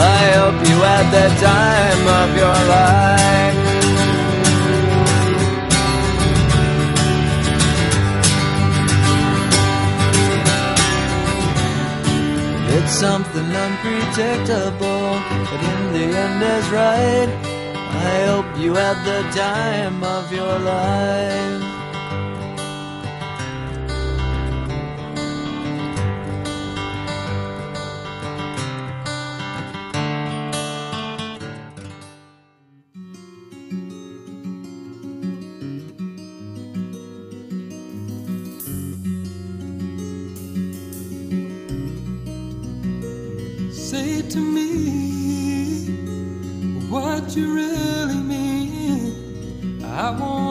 I hope you had the time of your life. It's something unpredictable, but in the end is right. I hope you had the time of your life. To me what you really mean. I won't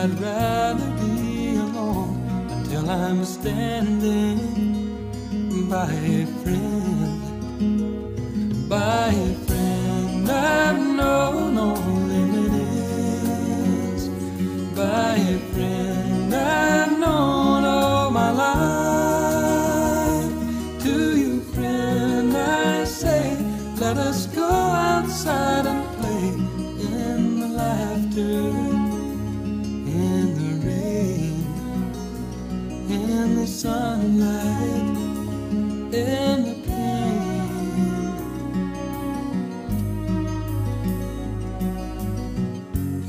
I'd rather be alone until I'm standing by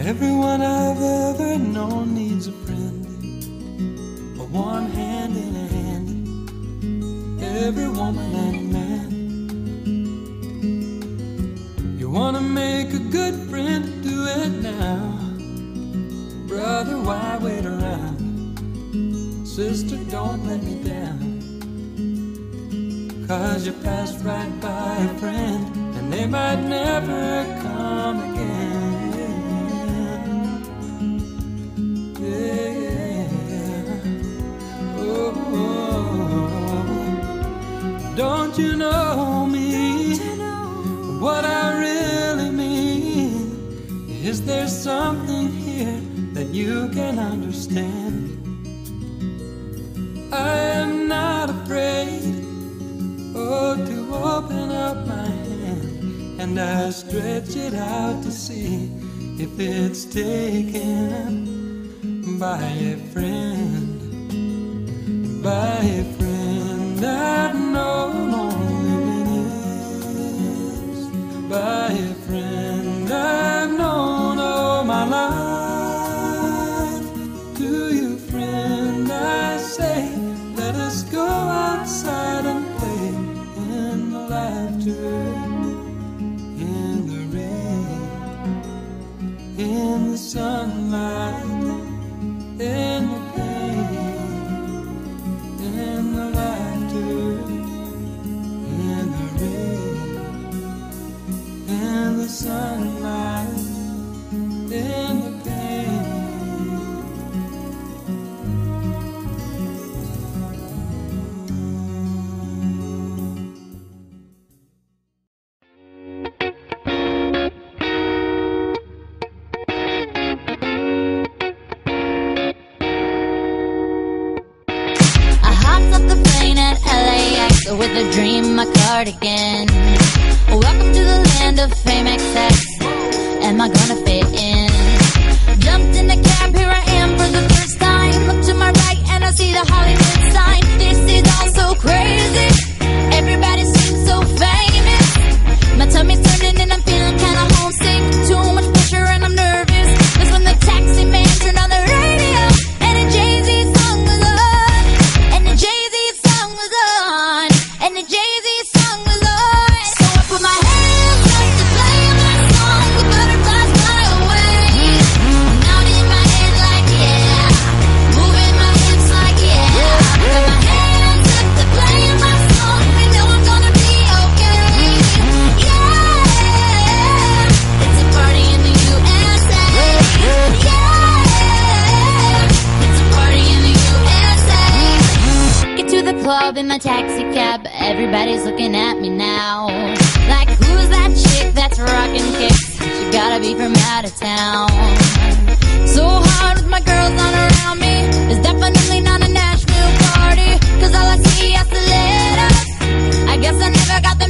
Everyone I've ever known needs a friend, a one hand in a hand. Every woman and man. You wanna make a good friend, do it now. Brother, why wait around? Sister, don't let me down. Cause you passed right by a friend, and they might never come again. there's something here that you can understand. I am not afraid, oh, to open up my hand and I stretch it out to see if it's taken by a friend, by a friend I know loneliness, by a cream, my cardigan. Welcome to the land of fame excess. Am I gonna fit in? Jumped in the cab, here I am for the first time. Look to my right and I see the Hollywood sign. This is all so crazy. Everybody seems so famous. My tummy's my taxi cab, everybody's looking at me now. Like, who's that chick that's rocking kicks? She gotta be from out of town. So hard with my girls on around me. It's definitely not a Nashville party. Cause all I see is the letters. I guess I never got the